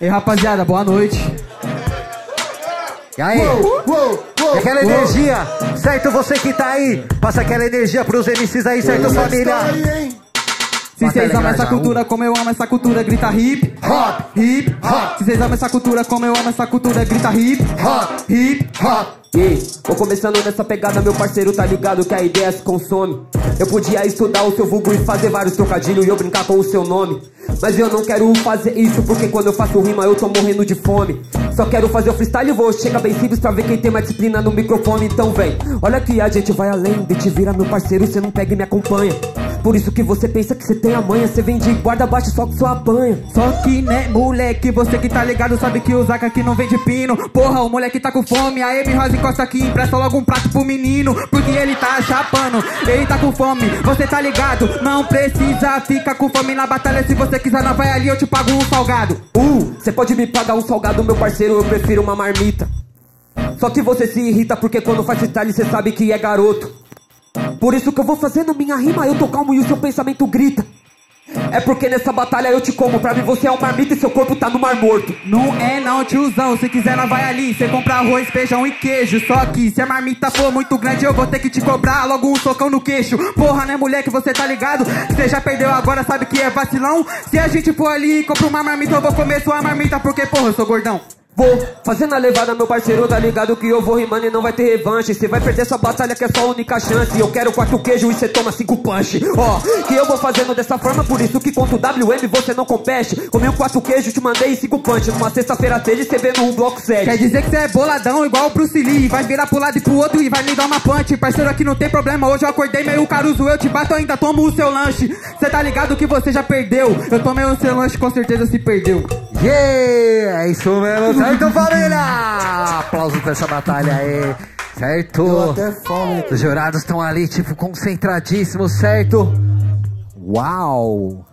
Ei, rapaziada, boa noite. E aí? E aquela energia, certo? Você que tá aí, passa aquela energia pros MCs aí, certo, família? Se Bota vocês ela amam essa cultura como eu amo essa cultura, grita hip hop, hip hop. Se vocês amam essa cultura como eu amo essa cultura, grita hip hop, hip hop. Ei, vou começando nessa pegada, meu parceiro, tá ligado que a ideia se consome. Eu podia estudar o seu vulgo e fazer vários trocadilhos e eu brincar com o seu nome. Mas eu não quero fazer isso porque quando eu faço rima eu tô morrendo de fome. Só quero fazer o freestyle e vou chega bem simples pra ver quem tem mais disciplina no microfone. Então vem, olha que a gente vai além de te vira meu parceiro, você não pega e me acompanha. Por isso que você pensa que você tem a manha, você vem de guarda baixo só que só apanha. Só que né, moleque, você que tá ligado sabe que o Zaca aqui não vende pino. Porra, o moleque tá com fome, a Amy Rosa encosta aqui, empresta logo um prato pro menino. Porque ele tá chapando, ele tá com fome, você tá ligado? Não precisa ficar com fome na batalha, se você quiser não vai ali, eu te pago um salgado. Uh, você pode me pagar um salgado, meu parceiro, eu prefiro uma marmita. Só que você se irrita porque quando faz freestyle você sabe que é garoto. Por isso que eu vou fazer na minha rima, eu tô calmo e o seu pensamento grita. É porque nessa batalha eu te como, pra mim você é um marmita e seu corpo tá no mar morto. Não é não, tiozão, se quiser não vai ali Cê compra arroz, feijão e queijo Só que se a marmita for muito grande Eu vou ter que te cobrar logo um socão no queixo Porra, né moleque, você tá ligado? Cê já perdeu agora, sabe que é vacilão? Se a gente for ali e compra uma marmita Eu vou comer sua marmita porque porra, eu sou gordão Vou fazendo a levada, meu parceiro, tá ligado que eu vou rimando e não vai ter revanche. Cê vai perder sua batalha que é sua única chance. Eu quero quatro queijo e cê toma cinco punch. Ó, que eu vou fazendo dessa forma, por isso que contra o WM você não compete. Comi um quatro queijo, te mandei cinco punch. Numa sexta-feira seja cê vê no bloco 7. Quer dizer que cê é boladão igual o Bruce Lee Vai virar pro lado e pro outro e vai me dar uma punch Parceiro, aqui não tem problema, hoje eu acordei meio caruso Eu te bato, ainda tomo o seu lanche Cê tá ligado que você já perdeu Eu tomei o seu lanche, com certeza se perdeu Yeah! É isso mesmo, certo, família? Aplausos pra essa batalha aí, certo? Deu até fome aqui. Os jurados estão ali, tipo, concentradíssimos, certo? Uau!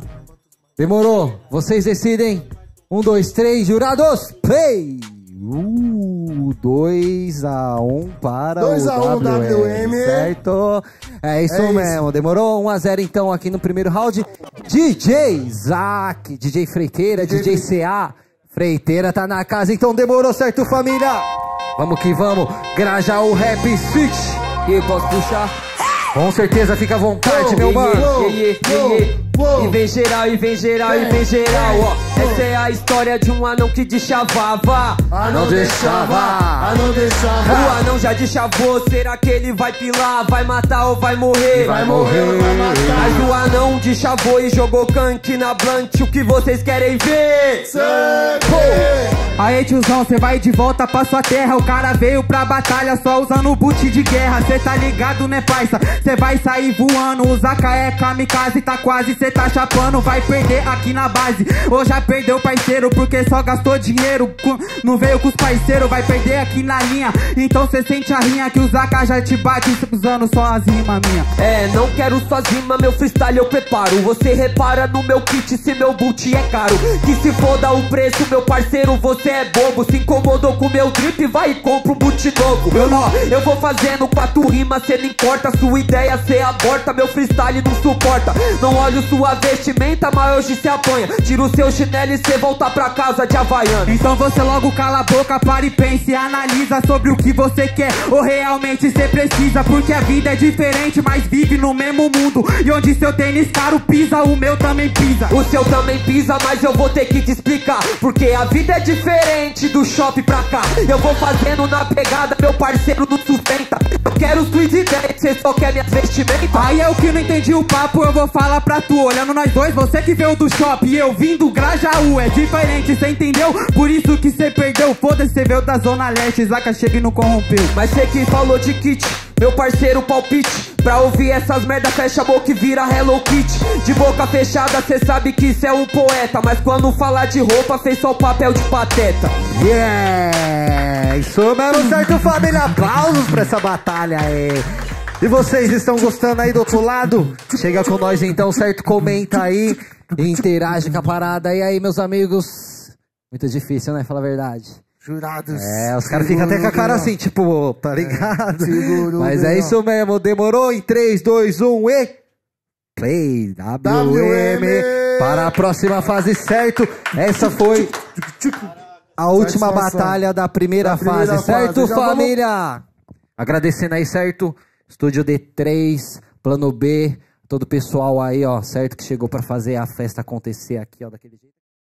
Demorou, vocês decidem. Um, dois, três, jurados, play! Uh, 2 a 1 um para Dois o a WM, WM. certo? É isso É isso. mesmo, demorou 1 a 0 então aqui no primeiro round. DJ Isaac, DJ Freiteira, DJ, CA. Freiteira tá na casa, então demorou, certo família? Vamos que vamos, Grajaú Rap Switch. E posso puxar? Com certeza, fica à vontade, Uou, meu mano. yeah, yeah, yeah. E vem geral, e vem geral, e vem geral, ó. Essa é a história de um anão que deschavava. Ah, Não deixava. Ah, não O deixava. anão já deschavou, será que ele vai pilar? Vai matar ou vai morrer? Vai morrer, vai matar. Mas o anão deschavou e jogou canque na blunt, o que vocês querem ver? Sangue. Aí tiozão, cê vai de volta pra sua terra O cara veio pra batalha só usando boot de guerra Cê tá ligado né parça? Cê vai sair voando Zaka é kamikaze, tá quase Cê tá chapando, vai perder aqui na base Ou já perdeu parceiro porque só gastou dinheiro Não veio com os parceiros, vai perder aqui na linha Então cê sente a rinha que o Zaka já te bate Usando só as rimas minha É, não quero suas rimas, meu freestyle eu preparo. Você repara no meu kit se meu boot é caro. Que se foda o preço, meu parceiro, você é bobo. Se incomodou com meu drip, vai e compra um boot novo. Eu eu vou fazendo quatro rimas, cê não importa. Sua ideia cê aborta, meu freestyle não suporta. Não olho sua vestimenta, mas hoje cê apanha. Tira o seu chinelo e cê volta pra casa de Havaiana. Então você logo cala a boca, para e pense e analisa sobre o que você quer ou realmente você precisa. Porque a vida é diferente, mas vive no mesmo mundo. E onde seu tênis caro pisa, o meu também pisa. O seu também pisa, mas eu vou ter que te explicar. Porque a vida é diferente do shopping pra cá. Eu vou fazendo na pegada, meu parceiro não sustenta. Cê só quer minhas vestimentas. Aí é o que não entendi o papo, eu vou falar pra tu. Olhando nós dois, você que veio do shopping eu vim do Grajaú. É diferente, cê entendeu? Por isso que cê perdeu. Foda-se, cê veio da Zona Leste, Zaca chega e não corrompeu. Mas cê que falou de kit, meu parceiro palpite. Pra ouvir essas merda, fecha a boca e vira Hello Kitty. De boca fechada, cê sabe que cê é um poeta. Mas quando falar de roupa, fez só o papel de pateta. Yeah! Isso mesmo, certo, família? Aplausos pra essa batalha aí. E vocês estão gostando aí do outro lado? Chega com nós então, certo? Comenta aí interage com a parada. E aí, meus amigos? Muito difícil, né? Fala a verdade. Jurados. É, os caras ficam até com a cara assim, tipo, tá ligado? Segura o Mas é isso mesmo, demorou em 3, 2, 1 e. Play, WM. WM. para a próxima fase, certo? Essa foi a última batalha da primeira, Da primeira fase, certo, fase. Vamos- família? Agradecendo aí, certo? Estúdio D3, Plano B, todo o pessoal aí, ó, certo? Que chegou pra fazer a festa acontecer aqui, ó, daquele jeito.